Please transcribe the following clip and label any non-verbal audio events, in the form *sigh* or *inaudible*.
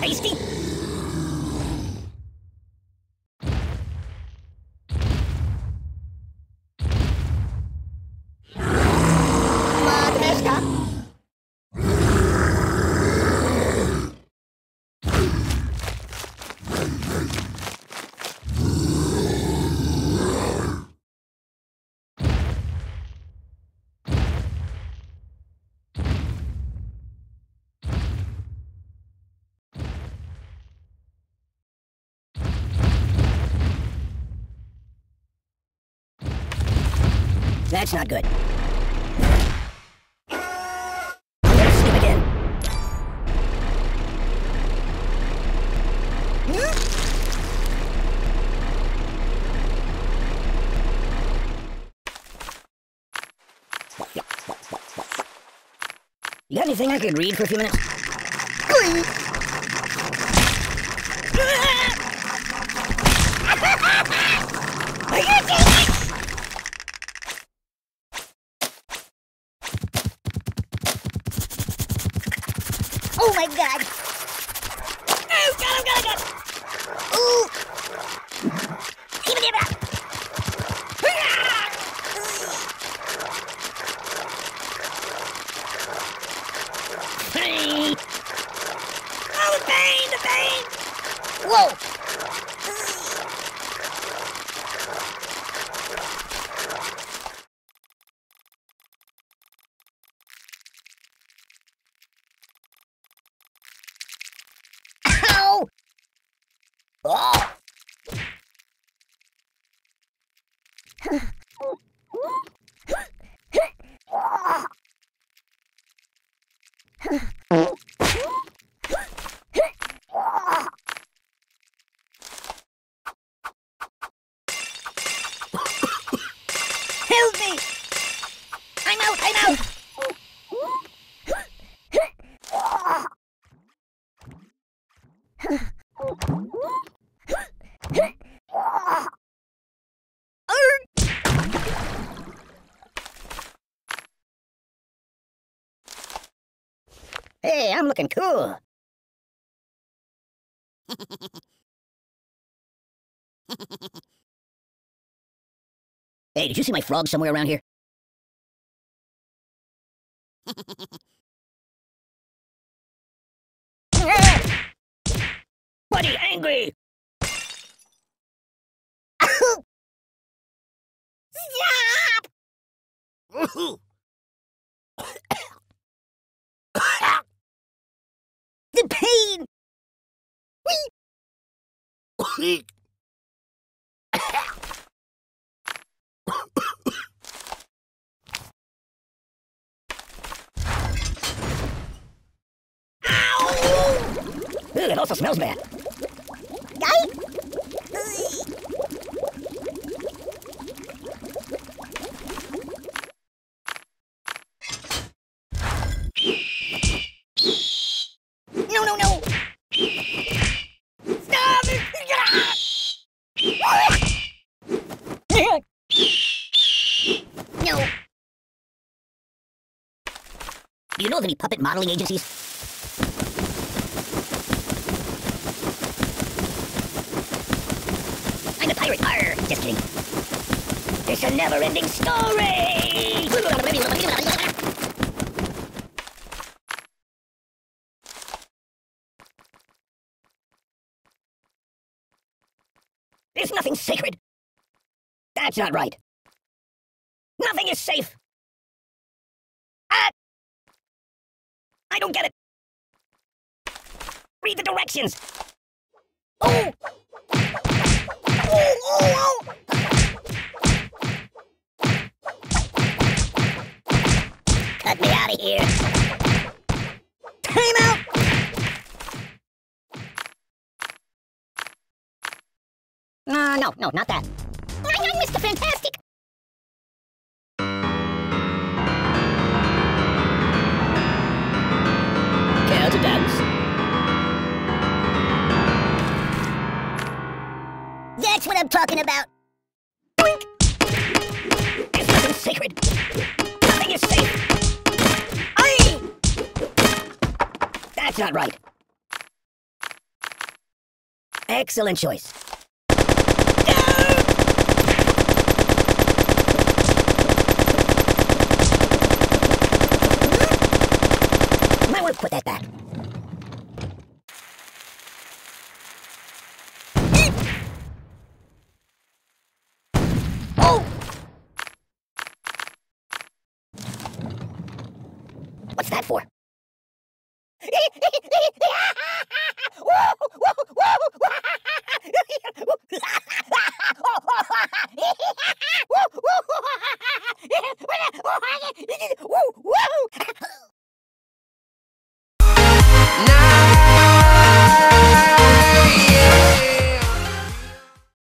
little That's not good. Skip again. You got anything I could read for a few minutes? Oh my god! Oh, him, oh got him, oh got him! Ooh! Even Hey! Oh, the pain, the pain! Whoa! Ow! Oh! Help me! I'm out, I'm out! Hey, I'm looking cool. *laughs* hey, did you see my frog somewhere around here? *laughs* Buddy, angry! *laughs* Stop! Ow! Ooh, it also smells bad. No, no, no! Stop it! No. Do you know of any puppet modeling agencies? I'm a pirate. Arr, just kidding. It's a never-ending story. There's nothing sacred. That's not right. Nothing is safe. Ah! I don't get it. Read the directions. Oh! Oh, oh, oh! Cut me out of here. Time out! Uh, no, no, not that. I'm Mr. Fantastic. Talking about. Boink! There's nothing sacred. Nothing is safe. Aye! That's not right. Excellent choice. Put that back. Oh! What's that for? *laughs*